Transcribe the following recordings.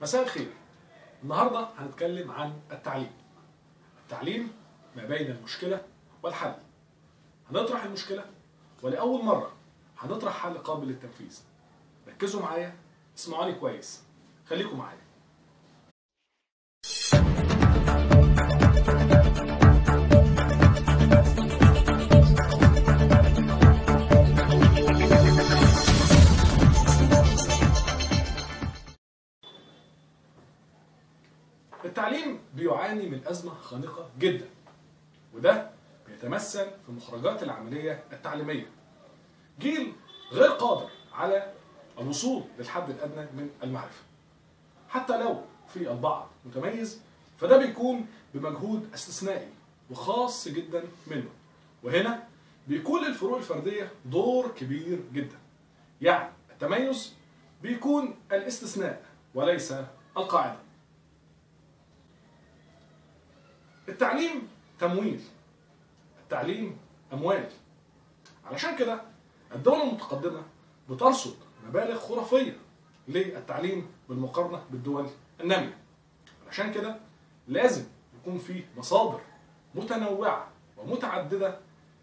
مساء الخير. النهاردة هنتكلم عن التعليم. التعليم ما بين المشكلة والحل. هنطرح المشكلة ولأول مرة هنطرح حل قابل للتنفيذ ركزوا معايا اسمعوني كويس. خليكم معايا. التعليم بيعاني من أزمة خانقة جدا وده بيتمثل في مخرجات العملية التعليمية. جيل غير قادر على الوصول للحد الأدنى من المعرفة حتى لو في البعض متميز فده بيكون بمجهود استثنائي وخاص جدا منه. وهنا بيكون للفروق الفردية دور كبير جدا. يعني التميز بيكون الاستثناء وليس القاعدة. التعليم تمويل. التعليم أموال. علشان كده الدولة المتقدمة بترصد مبالغ خرافية للتعليم بالمقارنة بالدول النامية. علشان كده لازم يكون في مصادر متنوعة ومتعددة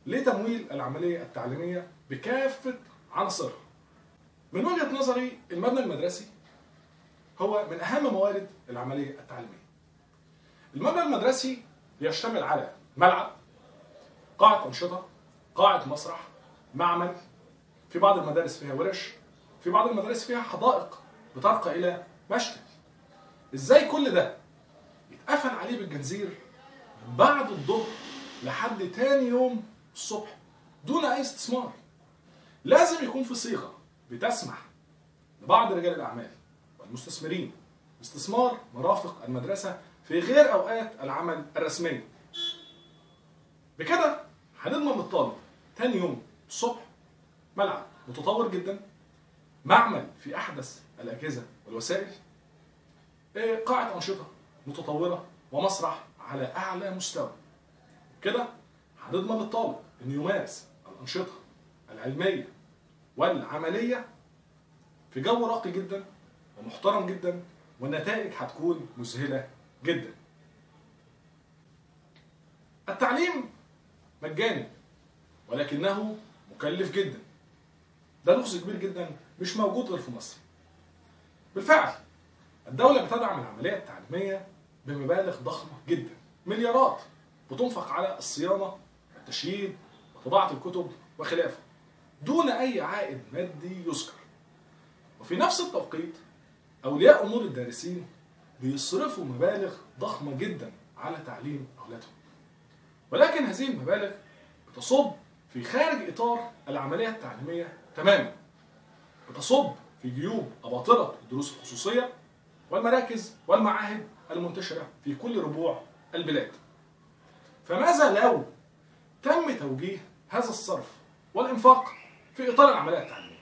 لتمويل العملية التعليمية بكافة عناصرها. من وجهة نظري المبنى المدرسي هو من أهم موارد العملية التعليمية. المبنى المدرسي بيشتمل على ملعب قاعة أنشطة قاعة مسرح معمل في بعض المدارس فيها ورش في بعض المدارس فيها حدائق بترقى إلى مشتل إزاي كل ده يتقفل عليه بالجنزير بعد الظهر لحد تاني يوم الصبح دون أي استثمار؟ لازم يكون في صيغة بتسمح لبعض رجال الأعمال والمستثمرين باستثمار مرافق المدرسة في غير أوقات العمل الرسمية. بكده هنضمن للطالب تاني يوم الصبح ملعب متطور جدا معمل في أحدث الأجهزة والوسائل قاعه أنشطة متطورة ومسرح على أعلى مستوى. كده هنضمن للطالب إنه يمارس الأنشطة العلمية والعملية في جو راقي جدا ومحترم جدا والنتائج هتكون مذهلة جدا. التعليم مجاني ولكنه مكلف جدا. ده لغز كبير جدا مش موجود غير في مصر. بالفعل الدولة بتدعم العملية التعليمية بمبالغ ضخمة جدا. مليارات بتنفق على الصيانة والتشييد وطباعة الكتب وخلافة دون أي عائد مادي يذكر. وفي نفس التوقيت أولياء أمور الدارسين بيصرفوا مبالغ ضخمة جدا على تعليم أولادهم. ولكن هذه المبالغ بتصب في خارج إطار العملية التعليمية تماما. بتصب في جيوب أباطرة الدروس الخصوصية والمراكز والمعاهد المنتشرة في كل ربوع البلاد. فماذا لو تم توجيه هذا الصرف والإنفاق في إطار العملية التعليمية؟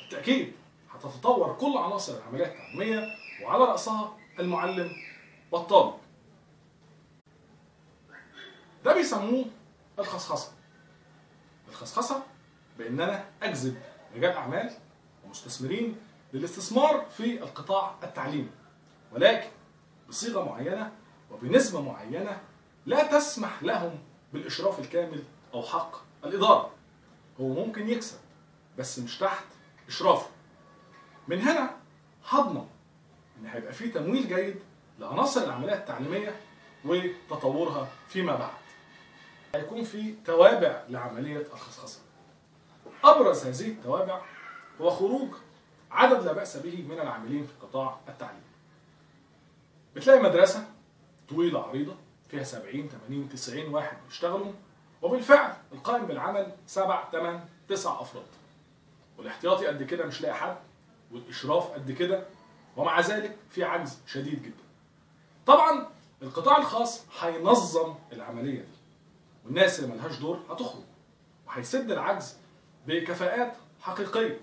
بالتأكيد هتتطور كل عناصر العملية التعليمية وعلى رأسها المعلم والطالب ده بيسموه الخصخصة. الخصخصة بأن أنا أجذب رجال أعمال ومستثمرين للاستثمار في القطاع التعليمي ولكن بصيغة معينة وبنسبة معينة لا تسمح لهم بالإشراف الكامل أو حق الإدارة. هو ممكن يكسب بس مش تحت إشرافه. من هنا هضمن إن هيبقى في تمويل جيد لعناصر العملية التعليمية وتطورها فيما بعد. هيكون في توابع لعملية الخصخصة. أبرز هذه التوابع هو خروج عدد لا بأس به من العاملين في قطاع التعليم. بتلاقي مدرسة طويلة عريضة فيها 70 80 90 واحد بيشتغلوا وبالفعل القائم بالعمل سبع ثمان تسع أفراد. والاحتياطي قد كده مش لاقي حد والإشراف قد كده ومع ذلك في عجز شديد جدا. طبعا القطاع الخاص هينظم العملية دي والناس اللي ملهاش دور هتخرج وهيسد العجز بكفاءات حقيقية.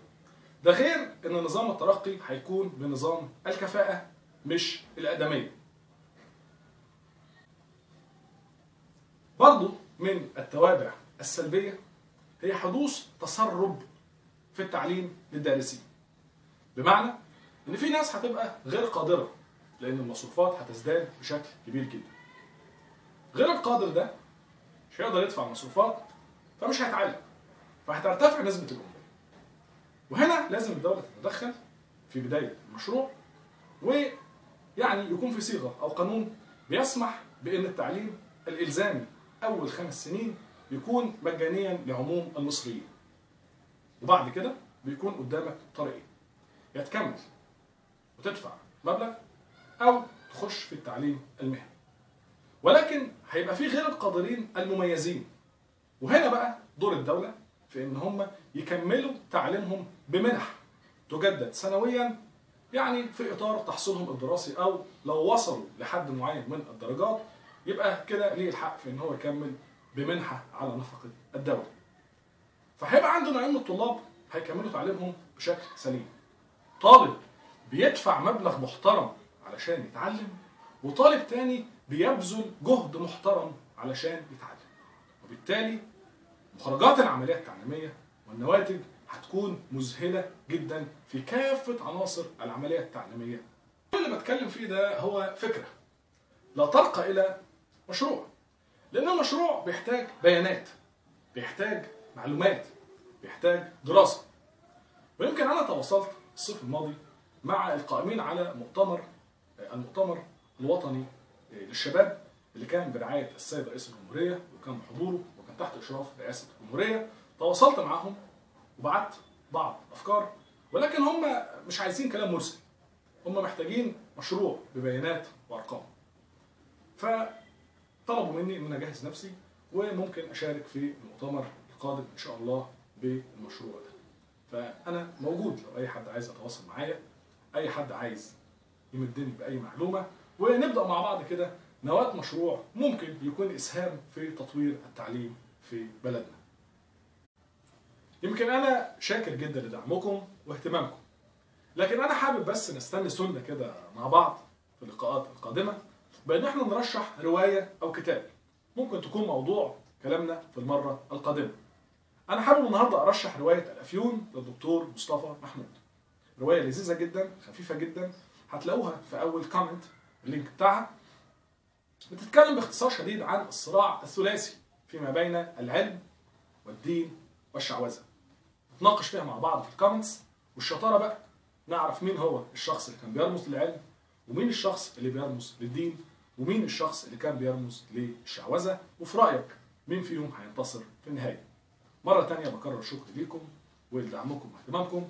ده غير إن نظام الترقي هيكون بنظام الكفاءة مش الادميه. برضو من التوابع السلبية هي حدوث تسرب في التعليم للدارسين. بمعنى إن في ناس هتبقى غير قادرة لأن المصروفات هتزداد بشكل كبير جدا. غير القادر ده مش هيقدر يدفع المصروفات فمش هيتعلم فهترتفع نسبة الاميه وهنا لازم الدولة تتدخل في بداية المشروع ويعني يكون في صيغة أو قانون بيسمح بإن التعليم الإلزامي أول خمس سنين يكون مجانيا لعموم المصريين. وبعد كده بيكون قدامك طريقين. يا تكمل وتدفع مبلغ أو تخش في التعليم المهني ولكن هيبقى في غير القادرين المميزين وهنا بقى دور الدولة في إن هم يكملوا تعليمهم بمنح تجدد سنويا يعني في إطار تحصيلهم الدراسي أو لو وصلوا لحد معين من الدرجات يبقى كده ليه الحق في إن هو يكمل بمنحة على نفقه الدولة. فهيبقى عنده نوعين من الطلاب هيكملوا تعليمهم بشكل سليم. طالب بيدفع مبلغ محترم علشان يتعلم وطالب تاني بيبذل جهد محترم علشان يتعلم. وبالتالي مخرجات العملية التعليمية والنواتج هتكون مذهلة جدا في كافة عناصر العملية التعليمية. كل اللي بتكلم فيه ده هو فكرة لا ترقى إلى مشروع. لأن المشروع بيحتاج بيانات بيحتاج معلومات بيحتاج دراسة. ويمكن أنا تواصلت الصيف الماضي مع القائمين على مؤتمر المؤتمر الوطني للشباب اللي كان برعاية السيد رئيس الجمهورية وكان بحضوره وكان تحت إشراف رئاسة الجمهورية. تواصلت معهم وبعت بعض أفكار ولكن هم مش عايزين كلام مرسل. هم محتاجين مشروع ببيانات وأرقام. فطلبوا مني إن أنا أجهز نفسي وممكن أشارك في المؤتمر القادم إن شاء الله بالمشروع ده. فأنا موجود لو أي حد عايز يتواصل معايا. أي حد عايز يمدني بأي معلومة. ونبدأ مع بعض كده نواة مشروع ممكن يكون إسهام في تطوير التعليم في بلدنا. يمكن أنا شاكر جدا لدعمكم واهتمامكم. لكن أنا حابب بس نستنى سنة كده مع بعض في اللقاءات القادمة بأن إحنا نرشح رواية أو كتاب. ممكن تكون موضوع كلامنا في المرة القادمة. أنا حابب النهارده أرشح رواية الأفيون للدكتور مصطفى محمود. رواية لذيذة جدا خفيفة جدا. هتلاقوها في أول comment ال link بتاعها. بتتكلم باختصار شديد عن الصراع الثلاثي فيما بين العلم والدين والشعوذة. نتناقش فيها مع بعض في ال comments والشطارة بقى نعرف مين هو الشخص اللي كان بيرمز للعلم ومين الشخص اللي بيرمز للدين ومين الشخص اللي كان بيرمز للشعوذة. وفي رأيك مين فيهم هينتصر في النهاية؟ مرة تانية بكرر شكري ليكم ولدعمكم واهتمامكم.